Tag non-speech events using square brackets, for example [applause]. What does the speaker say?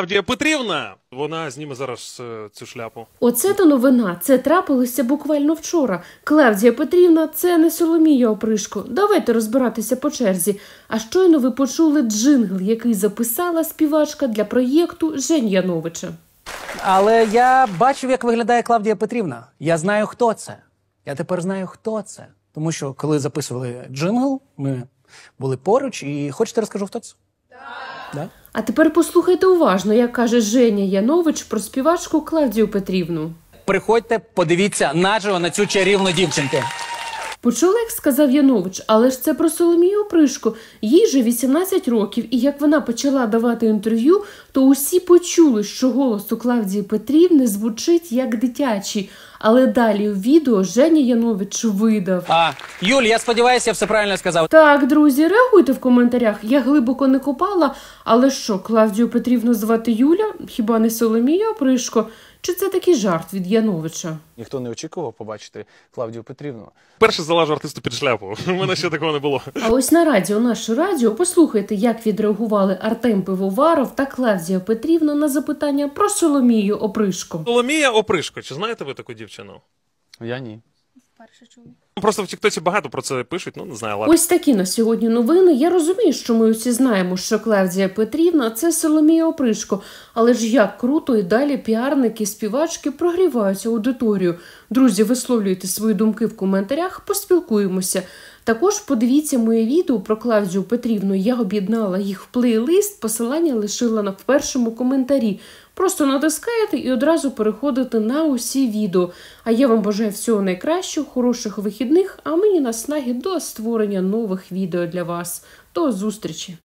Клавдія Петрівна, вона зніме зараз е, цю шляпу. Оце то новина. Це трапилося буквально вчора. Клавдія Петрівна, це не Соломія Опришко. Давайте розбиратися по черзі. А щойно ви почули джингл, який записала співачка для проєкту Жені Яновича. Але я бачив, як виглядає Клавдія Петрівна. Я знаю, хто це. Я тепер знаю, хто це. Тому що коли записували джингл, ми були поруч, і хочете розкажу, хто це? Так. А тепер послухайте уважно, як каже Женя Янович про співачку Клавдію Петрівну. Приходьте, подивіться наживо на цю чарівну дівчинку. Почули, як сказав Янович, але ж це про Соломію Опришко. Їй же 18 років, і як вона почала давати інтерв'ю, то усі почули, що голос у Клавдії Петрівни звучить як дитячий. Але далі в відео Женя Янович видав. А, Юль, я сподіваюся, я все правильно сказав. Так, друзі, реагуйте в коментарях. Я глибоко не копала, але що, Клавдію Петрівну звати Юля? Хіба не Соломія Опришко? Чи це такий жарт від Яновича? Ніхто не очікував побачити Клавдію Петрівну. Перше залажу артисту під шляпу. [laughs] У мене ще такого не було. А ось на радіо наше радіо послухайте, як відреагували Артем Пивоваров та Клавдія Петрівна на запитання про Соломію Опришко. Соломія Опришко, чи знаєте ви таку дівчину? Я ні. Просто в Тіктоці багато про це пишуть, ну не знаю, ладно. Ось такі на сьогодні новини. Я розумію, що ми усі знаємо, що Клавдія Петрівна це Соломія Опришко. Але ж як круто і далі піарники, співачки прогрівають аудиторію. Друзі, висловлюйте свої думки в коментарях, поспілкуємося. Також подивіться моє відео про Клавдію Петрівну. Я об'єднала їх в плейлист. Посилання лишила на першому коментарі. Просто натискаєте і одразу переходите на усі відео. А я вам бажаю всього найкращого, хороших вихідних, а мені наснаги до створення нових відео для вас. До зустрічі!